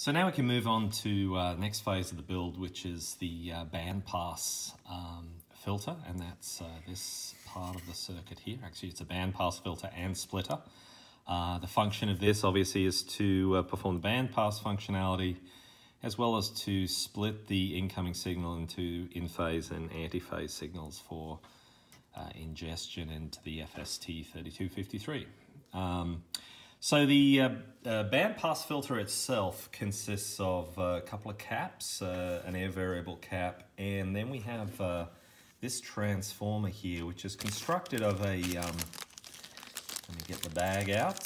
So now we can move on to uh, next phase of the build, which is the uh, bandpass um, filter, and that's uh, this part of the circuit here. Actually, it's a bandpass filter and splitter. Uh, the function of this, obviously, is to uh, perform the bandpass functionality, as well as to split the incoming signal into in-phase and anti-phase signals for uh, ingestion into the FST3253. Um, so the uh, uh, bandpass filter itself consists of a couple of caps, uh, an air variable cap, and then we have uh, this transformer here, which is constructed of a, um, let me get the bag out.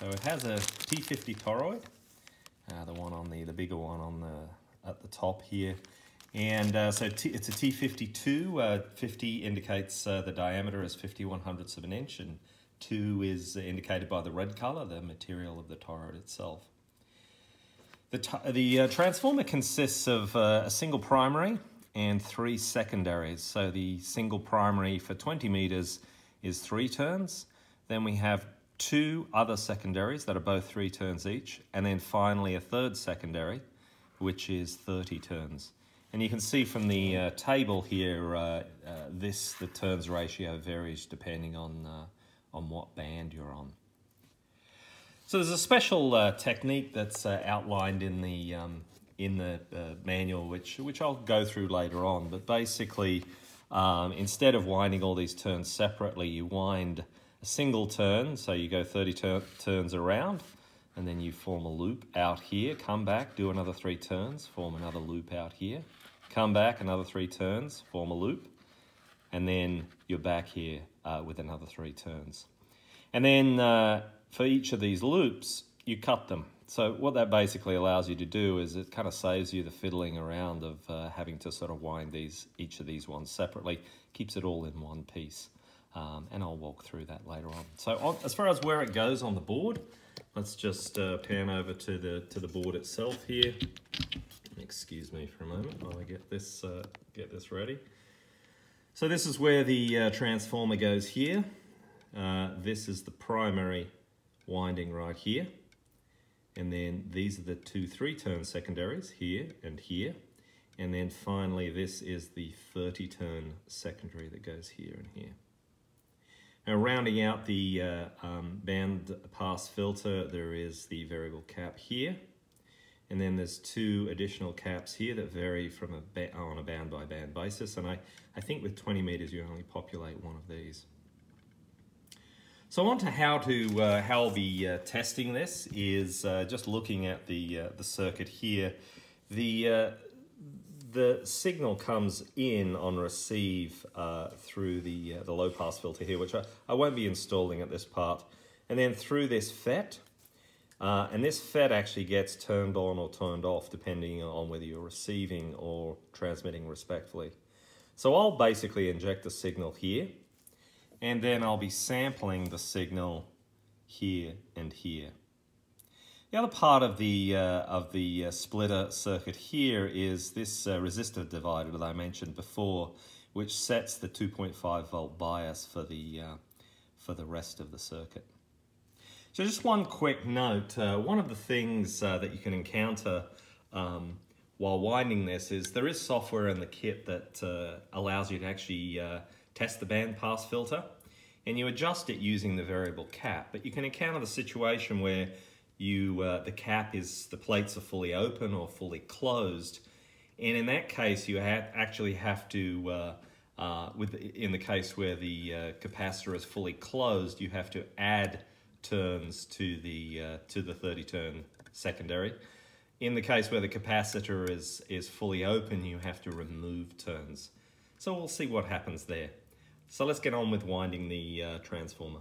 So it has a T50 toroid, uh, the one on the, the bigger one on the, at the top here. And uh, so T, it's a T52, 50 indicates the diameter is 51 hundredths of an inch, and Two is indicated by the red color, the material of the toroid itself. The, the uh, transformer consists of uh, a single primary and three secondaries. So the single primary for 20 meters is three turns. Then we have two other secondaries that are both three turns each. And then finally a third secondary, which is 30 turns. And you can see from the uh, table here, uh, uh, this, the turns ratio varies depending on uh, on what band you're on. So there's a special uh, technique that's uh, outlined in the um, in the uh, manual, which which I'll go through later on. But basically, um, instead of winding all these turns separately, you wind a single turn. So you go 30 tur turns around, and then you form a loop out here. Come back, do another three turns, form another loop out here. Come back, another three turns, form a loop, and then you're back here uh, with another three turns. And then uh, for each of these loops, you cut them. So what that basically allows you to do is it kind of saves you the fiddling around of uh, having to sort of wind these each of these ones separately, keeps it all in one piece. Um, and I'll walk through that later on. So on, as far as where it goes on the board, let's just uh, pan over to the to the board itself here. Excuse me for a moment while I get this uh, get this ready. So this is where the uh, transformer goes here. Uh, this is the primary winding right here. And then these are the two three-turn secondaries here and here. And then finally, this is the 30-turn secondary that goes here and here. Now, rounding out the uh, um, band pass filter, there is the variable cap here. And then there's two additional caps here that vary from a on a band by band basis. And I, I think with 20 meters, you only populate one of these. So on to how to uh, how I'll be uh, testing this is uh, just looking at the uh, the circuit here. The uh, the signal comes in on receive uh, through the the low pass filter here, which I, I won't be installing at this part, and then through this FET, uh, and this FET actually gets turned on or turned off depending on whether you're receiving or transmitting respectfully. So I'll basically inject the signal here, and then I'll be sampling the signal here and here. The other part of the, uh, of the uh, splitter circuit here is this uh, resistor divider that I mentioned before, which sets the 2.5 volt bias for the, uh, for the rest of the circuit. So just one quick note, uh, one of the things uh, that you can encounter um, while winding this is there is software in the kit that uh, allows you to actually uh, test the band pass filter and you adjust it using the variable cap. But you can encounter the situation where you uh, the cap is, the plates are fully open or fully closed. And in that case, you ha actually have to, uh, with in the case where the capacitor is fully closed, you have to add turns to the uh, to the 30 turn secondary. In the case where the capacitor is, is fully open, you have to remove turns. So we'll see what happens there. So let's get on with winding the uh, transformer.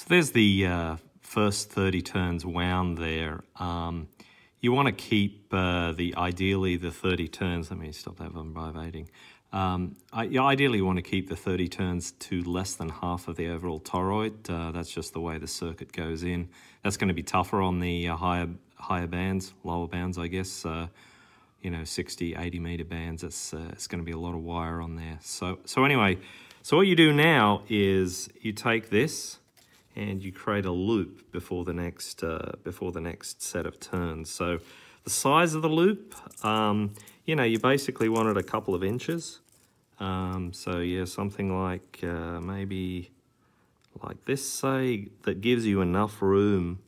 So there's the uh, first 30 turns wound there. Um, you want to keep uh, the ideally the 30 turns. Let me stop that from vibrating. Um, I, you ideally want to keep the 30 turns to less than half of the overall toroid. Uh, that's just the way the circuit goes in. That's going to be tougher on the uh, higher higher bands, lower bands, I guess. Uh, you know, 60, 80 meter bands. It's uh, it's going to be a lot of wire on there. So so anyway, so what you do now is you take this and you create a loop before the next uh, before the next set of turns. So the size of the loop, um, you know, you basically want it a couple of inches. Um, so yeah, something like uh, maybe like this, say, that gives you enough room.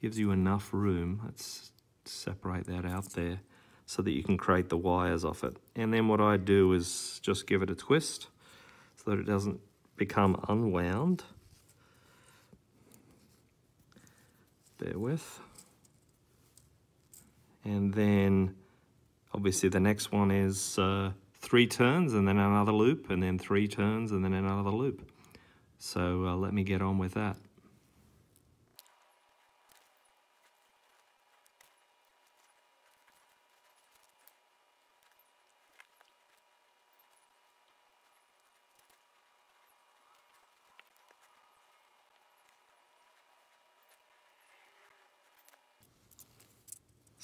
Gives you enough room. Let's separate that out there so that you can create the wires off it. And then what I do is just give it a twist so that it doesn't become unwound. Bear with. And then obviously the next one is uh, three turns and then another loop and then three turns and then another loop. So uh, let me get on with that.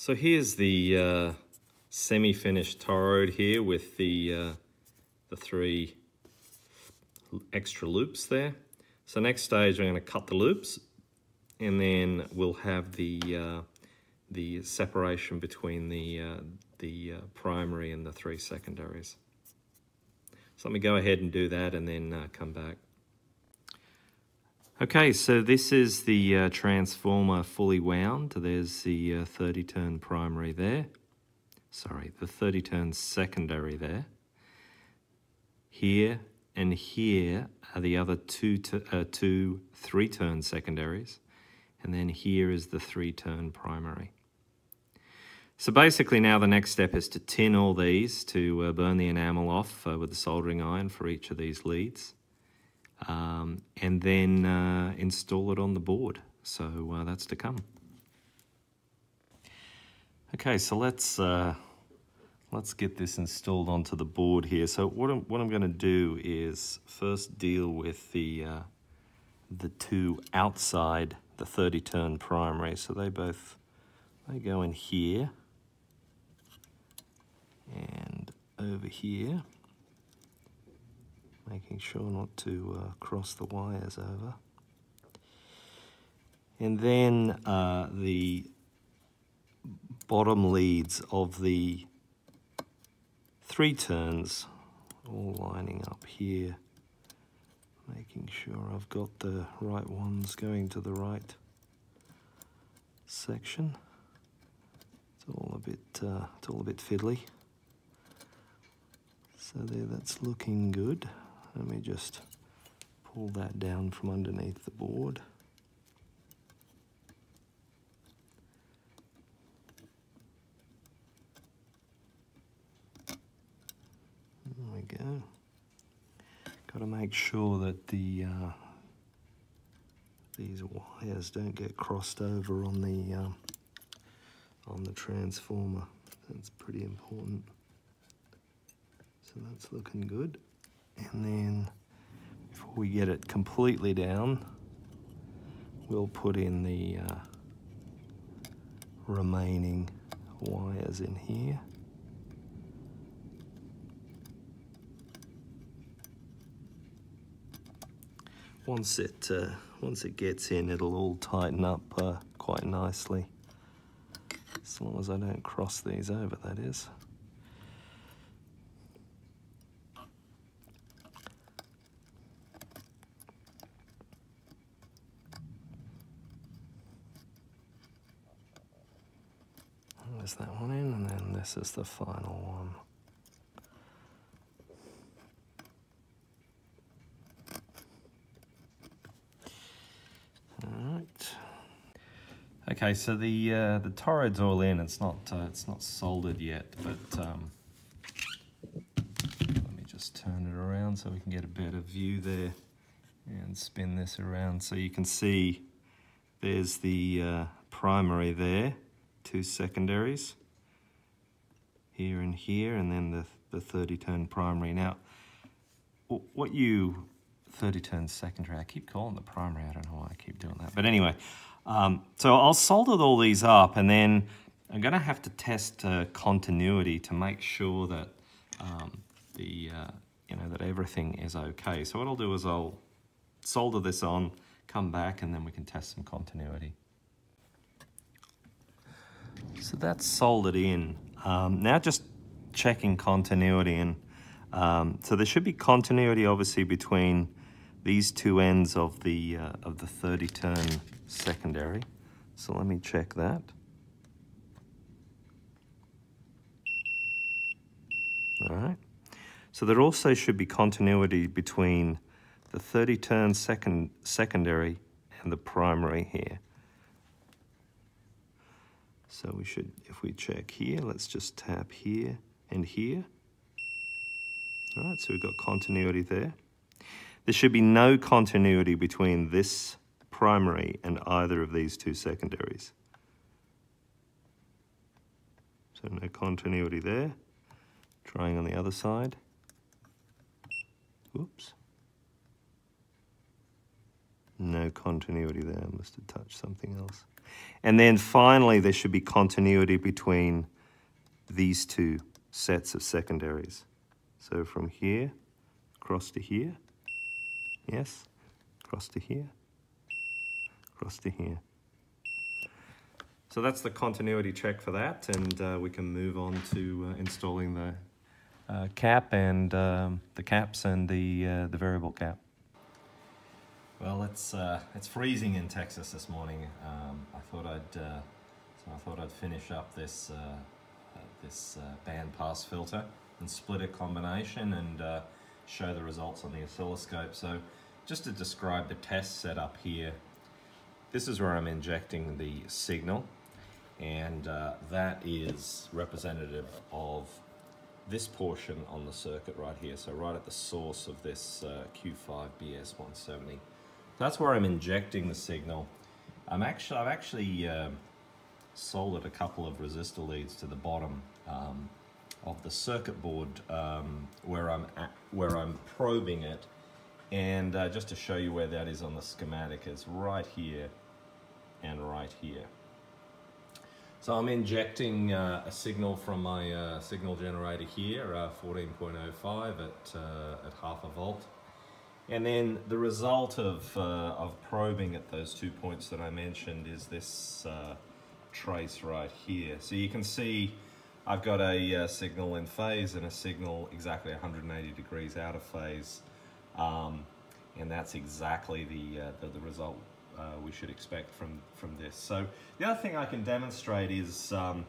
So here's the uh, semi-finished toroid here with the, uh, the three extra loops there. So next stage I'm going to cut the loops and then we'll have the, uh, the separation between the, uh, the uh, primary and the three secondaries. So let me go ahead and do that and then uh, come back. Okay, so this is the uh, transformer fully wound. There's the uh, 30 turn primary there. Sorry, the 30 turn secondary there. Here and here are the other two, uh, two three turn secondaries. And then here is the three turn primary. So basically now the next step is to tin all these to uh, burn the enamel off uh, with the soldering iron for each of these leads um, and then uh, install it on the board. So uh, that's to come. Okay, so let's uh, let's get this installed onto the board here. So what I'm what I'm going to do is first deal with the uh, the two outside the 30 turn primary. So they both they go in here and over here making sure not to uh, cross the wires over. And then uh, the bottom leads of the three turns all lining up here, making sure I've got the right ones going to the right section. It's all a bit, uh, it's all a bit fiddly. So there, that's looking good. Let me just pull that down from underneath the board. There we go. Got to make sure that the uh, these wires don't get crossed over on the um, on the transformer. That's pretty important. So that's looking good. And then before we get it completely down, we'll put in the uh, remaining wires in here. Once it uh, once it gets in, it'll all tighten up uh, quite nicely. As long as I don't cross these over, that is. That one in, and then this is the final one. Okay, so the uh, the toroid's all in. It's not uh, it's not soldered yet, but um, let me just turn it around so we can get a better view there. and spin this around so you can see there's the uh, primary there, two secondaries here and here, and then the, the 30 turn primary. Now, what you 30 turn secondary, I keep calling the primary, I don't know why I keep doing that. But anyway, um, so I'll solder all these up and then I'm gonna have to test uh, continuity to make sure that um, the, uh, you know, that everything is okay. So what I'll do is I'll solder this on, come back, and then we can test some continuity. So that's soldered in. Um, now just checking continuity and um, so there should be continuity obviously between these two ends of the uh, of the 30 turn secondary. So let me check that. All right. So there also should be continuity between the 30 turn second secondary and the primary here. So we should, if we check here, let's just tap here and here. All right, so we've got continuity there. There should be no continuity between this primary and either of these two secondaries. So no continuity there. Trying on the other side. Oops. Continuity there, I must have touched something else. And then finally, there should be continuity between these two sets of secondaries. So from here, across to here, yes, across to here, across to here. So that's the continuity check for that, and uh, we can move on to uh, installing the uh, cap and um, the caps and the, uh, the variable cap. Well, it's uh, it's freezing in Texas this morning. Um, I thought I'd uh, so I thought I'd finish up this uh, uh this uh, bandpass filter and splitter combination and uh, show the results on the oscilloscope. So, just to describe the test setup here, this is where I'm injecting the signal, and that is representative of this portion on the circuit right here. So right at the source of this Q5 BS170 that's where I'm injecting the signal. I'm actually, I've actually uh, soldered a couple of resistor leads to the bottom um, of the circuit board um, where I'm at, where I'm probing it. And uh, just to show you where that is on the schematic, it's right here and right here. So I'm injecting uh, a signal from my uh, signal generator here, 14.05 uh, at, uh, at half a volt. And then the result of, uh, of probing at those two points that I mentioned is this uh, trace right here. So you can see I've got a uh, signal in phase and a signal exactly 180 degrees out of phase. Um, and that's exactly the, uh, the, the, result uh, we should expect from, from this. So the other thing I can demonstrate is um,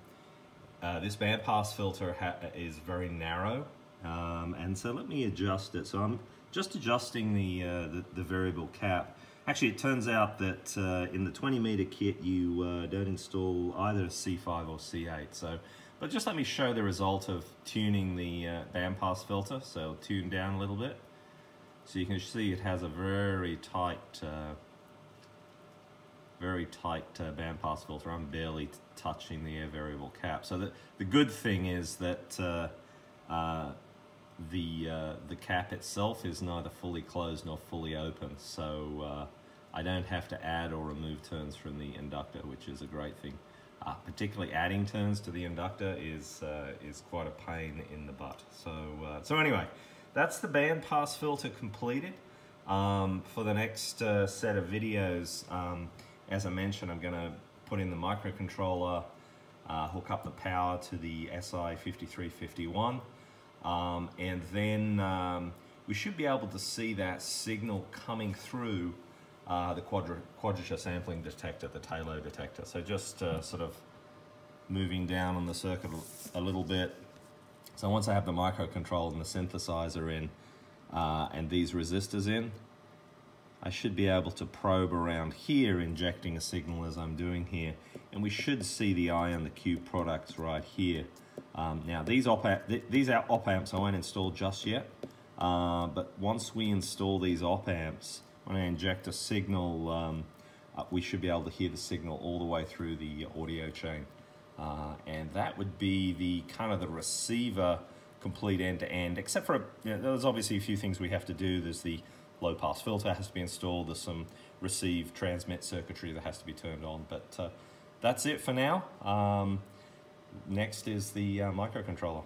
this bandpass filter is very narrow. Um, and so let me adjust it. So I'm just adjusting the, uh, the, the, variable cap. Actually, it turns out that uh, in the 20 meter kit, you uh, don't install either C5 or C8. So, but just let me show the result of tuning the uh, bandpass filter. So tune down a little bit. So you can see it has a very tight, uh, very tight uh, bandpass filter. I'm barely touching the air variable cap. So the, the good thing is that the uh, the cap itself is neither fully closed nor fully open. So uh, I don't have to add or remove turns from the inductor which is a great thing. Uh, particularly adding turns to the inductor is uh, is quite a pain in the butt. So uh, so anyway that's the band pass filter completed. Um, for the next uh, set of videos um, as I mentioned I'm gonna put in the microcontroller hook up the power to the SI5351 um, and then um, we should be able to see that signal coming through uh, the quadra quadrature sampling detector, the Tayloe detector. So just uh, sort of moving down on the circuit a little bit. So once I have the microcontroller and the synthesizer in uh, and these resistors in, I should be able to probe around here, injecting a signal as I'm doing here. And we should see the I and the Q products right here. Um, now these op th these are op amps I won't install just yet, uh, but once we install these op amps, when I inject a signal, um, uh, we should be able to hear the signal all the way through the audio chain. Uh, and that would be the kind of the receiver complete end to end, except for, you know, there's obviously a few things we have to do. There's the low pass filter has to be installed. There's some receive transmit circuitry that has to be turned on. But uh, that's it for now. Um, next is the uh, microcontroller.